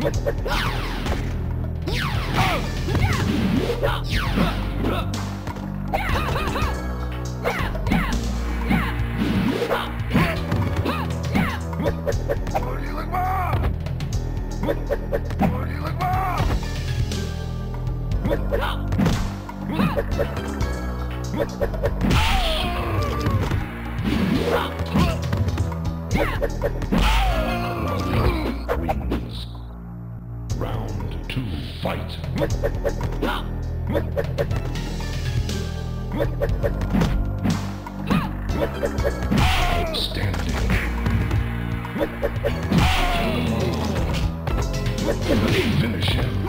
Round one, fight. Round two, fight. Outstanding. Finish him.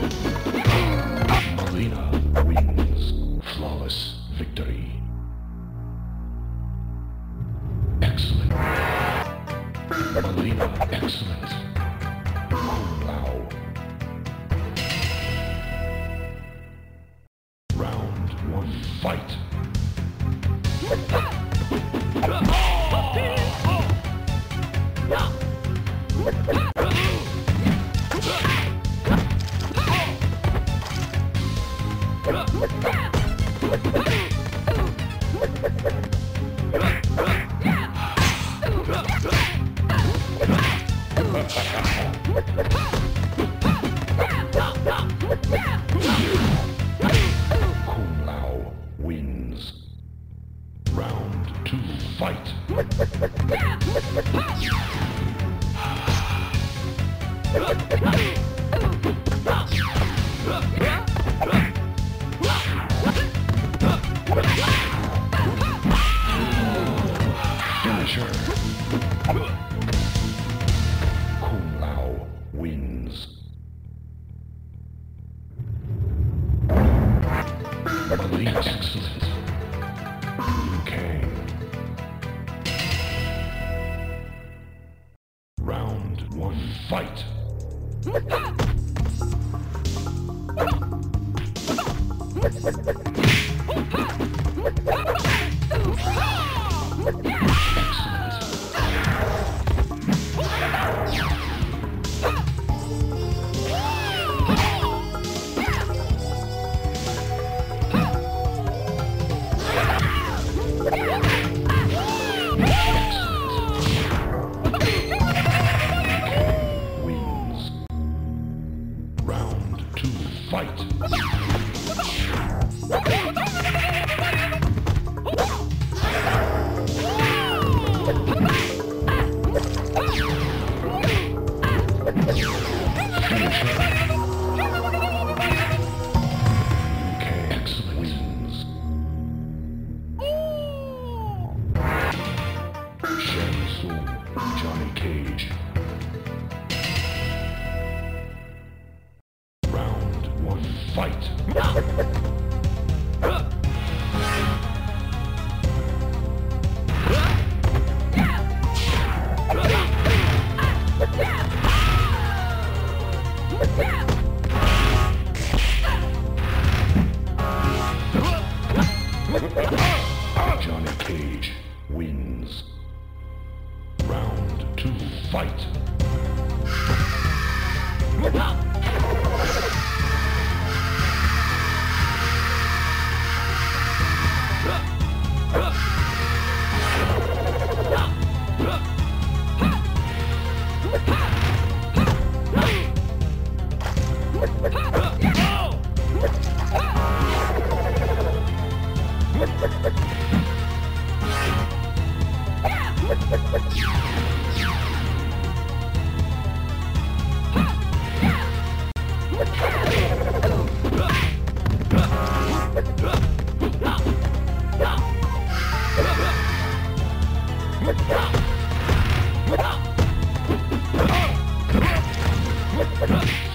Mileena wins. Flawless victory. Excellent. Mileena, excellent. One, fight. Kung fight. Finisher. Kung Lao wins. Elite excellent. Liu Kang. Fight. Fight. Johnny Cage wins. Round two, fight.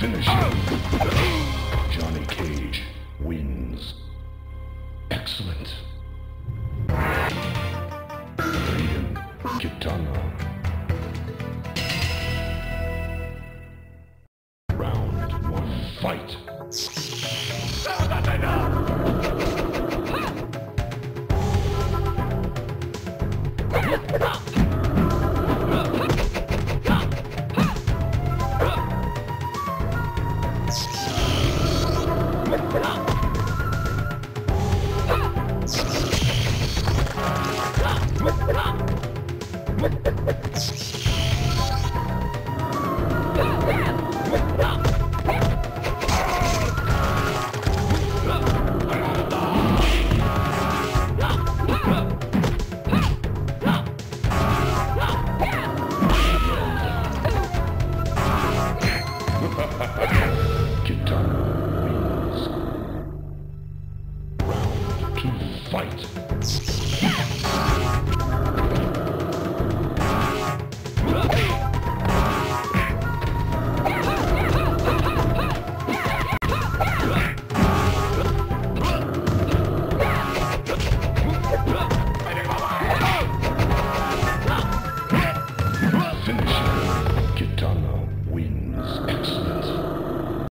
Finish. Johnny Cage wins. Excellent. Raiden Kitana.